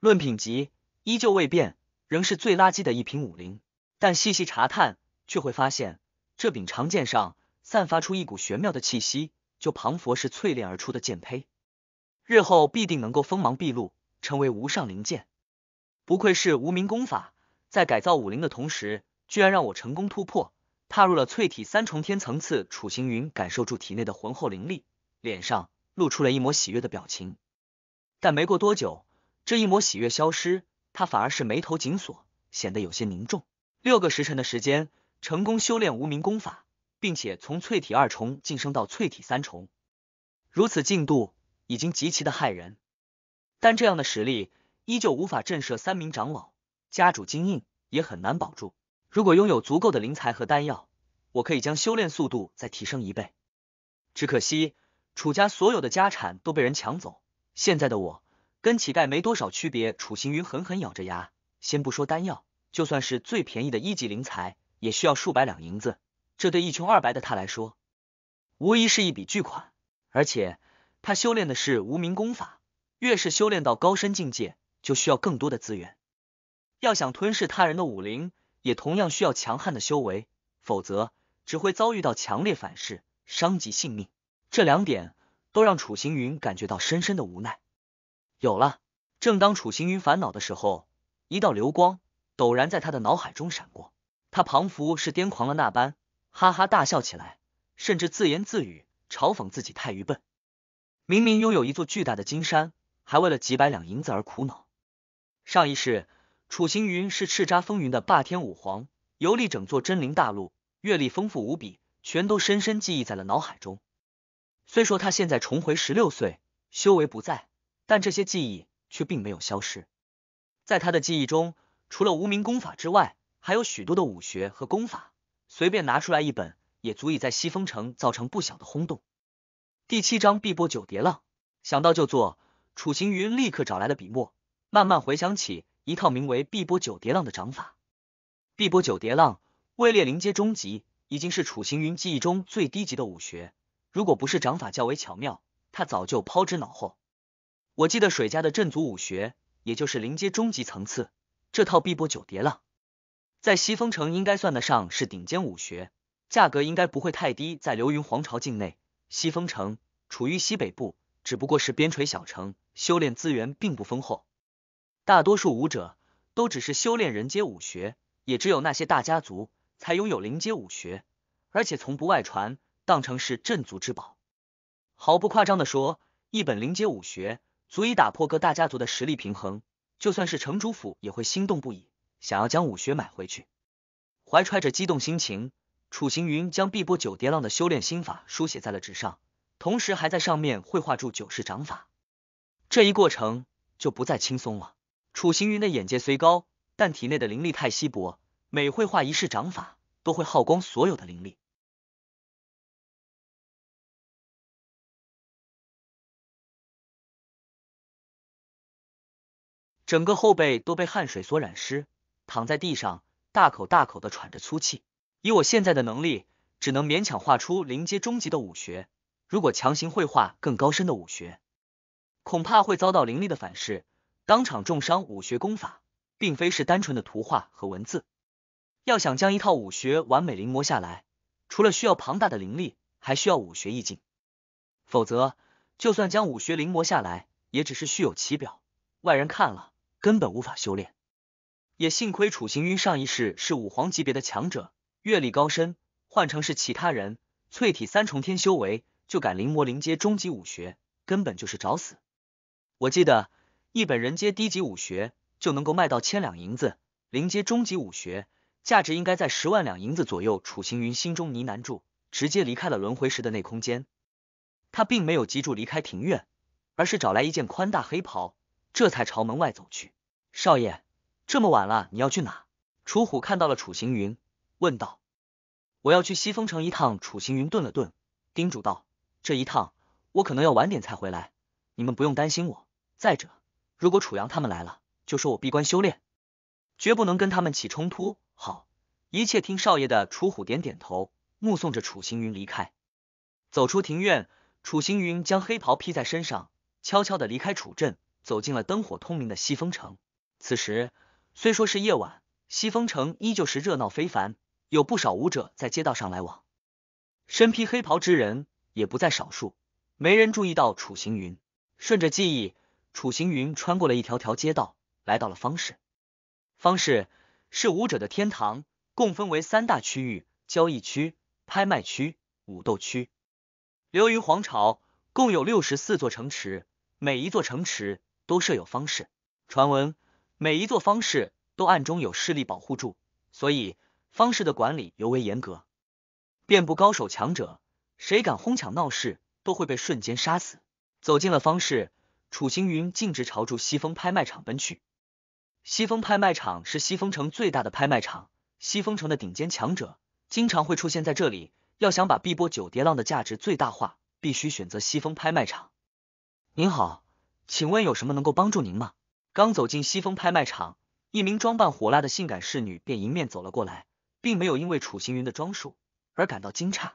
论品级，依旧未变。仍是最垃圾的一品武灵，但细细查探，却会发现这柄长剑上散发出一股玄妙的气息，就庞佛是淬炼而出的剑胚，日后必定能够锋芒毕露，成为无上灵剑。不愧是无名功法，在改造武灵的同时，居然让我成功突破，踏入了淬体三重天层次。楚行云感受住体内的浑厚灵力，脸上露出了一抹喜悦的表情。但没过多久，这一抹喜悦消失。他反而是眉头紧锁，显得有些凝重。六个时辰的时间，成功修炼无名功法，并且从淬体二重晋升到淬体三重，如此进度已经极其的骇人。但这样的实力依旧无法震慑三名长老，家主金印也很难保住。如果拥有足够的灵材和丹药，我可以将修炼速度再提升一倍。只可惜楚家所有的家产都被人抢走，现在的我。跟乞丐没多少区别。楚行云狠狠咬着牙，先不说丹药，就算是最便宜的一级灵材，也需要数百两银子。这对一穷二白的他来说，无疑是一笔巨款。而且他修炼的是无名功法，越是修炼到高深境界，就需要更多的资源。要想吞噬他人的武灵，也同样需要强悍的修为，否则只会遭遇到强烈反噬，伤及性命。这两点都让楚行云感觉到深深的无奈。有了！正当楚行云烦恼的时候，一道流光陡然在他的脑海中闪过，他仿佛是癫狂了那般，哈哈大笑起来，甚至自言自语，嘲讽自己太愚笨。明明拥有一座巨大的金山，还为了几百两银子而苦恼。上一世，楚行云是叱咤风云的霸天武皇，游历整座真灵大陆，阅历丰富无比，全都深深记忆在了脑海中。虽说他现在重回十六岁，修为不在，但这些记忆却并没有消失。在他的记忆中，除了无名功法之外，还有许多的武学和功法，随便拿出来一本，也足以在西风城造成不小的轰动。第七章碧波九叠浪，想到就做。楚行云立刻找来了笔墨，慢慢回想起一套名为碧波九叠浪的掌法。碧波九叠浪位列灵阶中级，已经是楚行云记忆中最低级的武学。如果不是掌法较为巧妙，他早就抛之脑后。我记得水家的镇族武学，也就是灵阶中级层次，这套碧波九叠浪在西风城应该算得上是顶尖武学，价格应该不会太低。在流云皇朝境内，西风城处于西北部，只不过是边陲小城，修炼资源并不丰厚，大多数武者都只是修炼人阶武学，也只有那些大家族才拥有灵阶武学，而且从不外传。当成是镇族之宝，毫不夸张的说，一本灵阶武学足以打破各大家族的实力平衡，就算是城主府也会心动不已，想要将武学买回去。怀揣着激动心情，楚行云将碧波九叠浪的修炼心法书写在了纸上，同时还在上面绘画住九式掌法。这一过程就不再轻松了。楚行云的眼界虽高，但体内的灵力太稀薄，每绘画一式掌法都会耗光所有的灵力。整个后背都被汗水所染湿，躺在地上，大口大口的喘着粗气。以我现在的能力，只能勉强画出临阶中级的武学。如果强行绘画更高深的武学，恐怕会遭到灵力的反噬，当场重伤。武学功法并非是单纯的图画和文字，要想将一套武学完美临摹下来，除了需要庞大的灵力，还需要武学意境。否则，就算将武学临摹下来，也只是虚有其表，外人看了。根本无法修炼，也幸亏楚行云上一世是武皇级别的强者，阅历高深。换成是其他人，淬体三重天修为就敢临摹灵阶终极武学，根本就是找死。我记得一本人阶低级武学就能够卖到千两银子，灵阶中级武学价值应该在十万两银子左右。楚行云心中呢喃住，直接离开了轮回石的内空间。他并没有急住离开庭院，而是找来一件宽大黑袍，这才朝门外走去。少爷，这么晚了，你要去哪？楚虎看到了楚行云，问道：“我要去西风城一趟。”楚行云顿了顿，叮嘱道：“这一趟我可能要晚点才回来，你们不用担心我。再者，如果楚阳他们来了，就说我闭关修炼，绝不能跟他们起冲突。”好，一切听少爷的。楚虎点点头，目送着楚行云离开。走出庭院，楚行云将黑袍披在身上，悄悄的离开楚镇，走进了灯火通明的西风城。此时虽说是夜晚，西风城依旧是热闹非凡，有不少舞者在街道上来往，身披黑袍之人也不在少数。没人注意到楚行云，顺着记忆，楚行云穿过了一条条街道，来到了方市。方市是武者的天堂，共分为三大区域：交易区、拍卖区、武斗区。流云皇朝共有六十四座城池，每一座城池都设有方市。传闻。每一座方式都暗中有势力保护住，所以方式的管理尤为严格。遍布高手强者，谁敢哄抢闹事，都会被瞬间杀死。走进了方式，楚行云径直朝住西风拍卖场奔去。西风拍卖场是西风城最大的拍卖场，西风城的顶尖强者经常会出现在这里。要想把碧波九叠浪的价值最大化，必须选择西风拍卖场。您好，请问有什么能够帮助您吗？刚走进西风拍卖场，一名装扮火辣的性感侍女便迎面走了过来，并没有因为楚行云的装束而感到惊诧。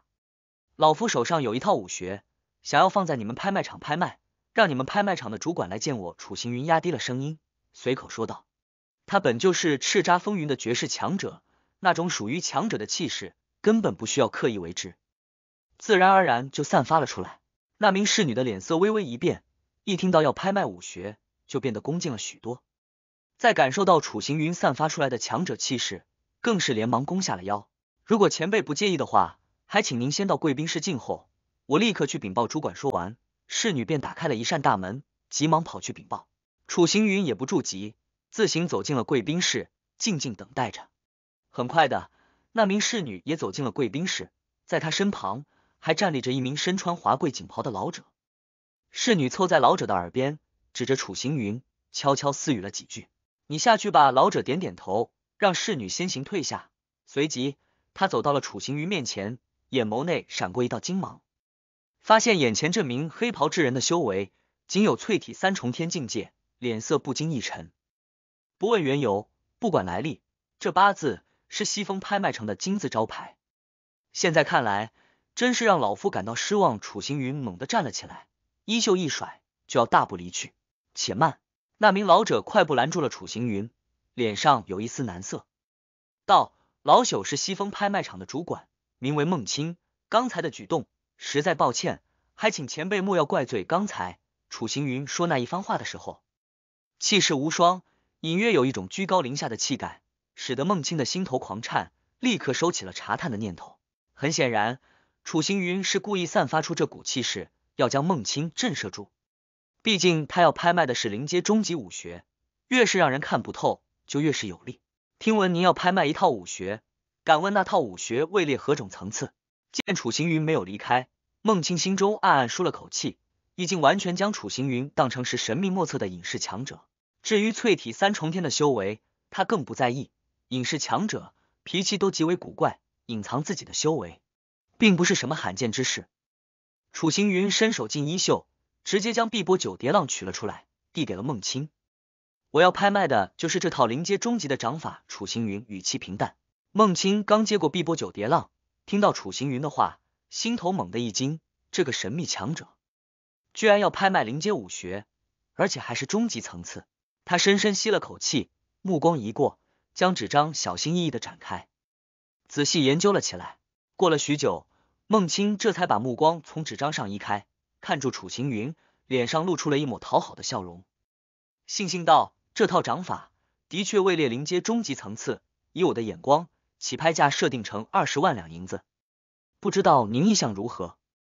老夫手上有一套武学，想要放在你们拍卖场拍卖，让你们拍卖场的主管来见我。楚行云压低了声音，随口说道：“他本就是叱咤风云的绝世强者，那种属于强者的气势，根本不需要刻意为之，自然而然就散发了出来。”那名侍女的脸色微微一变，一听到要拍卖武学。就变得恭敬了许多，在感受到楚行云散发出来的强者气势，更是连忙弓下了腰。如果前辈不介意的话，还请您先到贵宾室静候，我立刻去禀报主管。说完，侍女便打开了一扇大门，急忙跑去禀报。楚行云也不住急，自行走进了贵宾室，静静等待着。很快的，那名侍女也走进了贵宾室，在她身旁还站立着一名身穿华贵锦袍的老者。侍女凑在老者的耳边，指着楚行云，悄悄私语了几句：“你下去吧。”老者点点头，让侍女先行退下。随即，他走到了楚行云面前，眼眸内闪过一道金芒，发现眼前这名黑袍之人的修为仅有淬体三重天境界。脸色不禁一沉，不问缘由，不管来历。这八字是西风拍卖城的金字招牌。现在看来，真是让老夫感到失望。楚行云猛地站了起来，衣袖一甩，就要大步离去。且慢！那名老者快步拦住了楚行云，脸上有一丝难色，道：“老朽是西风拍卖场的主管，名为孟青。刚才的举动实在抱歉，还请前辈莫要怪罪。”刚才楚行云说那一番话的时候。气势无双，隐约有一种居高临下的气概，使得孟青的心头狂颤，立刻收起了查探的念头。很显然，楚行云是故意散发出这股气势，要将孟青震慑住。毕竟他要拍卖的是灵阶终极武学，越是让人看不透，就越是有利。听闻您要拍卖一套武学，敢问那套武学位列何种层次？见楚行云没有离开，孟青心中暗暗舒了口气，已经完全将楚行云当成是神秘莫测的隐世强者。至于淬体三重天的修为，他更不在意。隐士强者脾气都极为古怪，隐藏自己的修为，并不是什么罕见之事。楚行云伸手进衣袖，直接将碧波九叠浪取了出来，递给了孟青。我要拍卖的就是这套灵阶终极的掌法。楚行云语气平淡。孟青刚接过碧波九叠浪，听到楚行云的话，心头猛地一惊。这个神秘强者居然要拍卖灵阶武学，而且还是终极层次。他深深吸了口气，目光一过，将纸张小心翼翼的展开，仔细研究了起来。过了许久，孟青这才把目光从纸张上移开，看住楚行云，脸上露出了一抹讨好的笑容，悻悻道：“这套掌法的确位列灵阶终极层次，以我的眼光，起拍价设定成二十万两银子，不知道您意向如何？”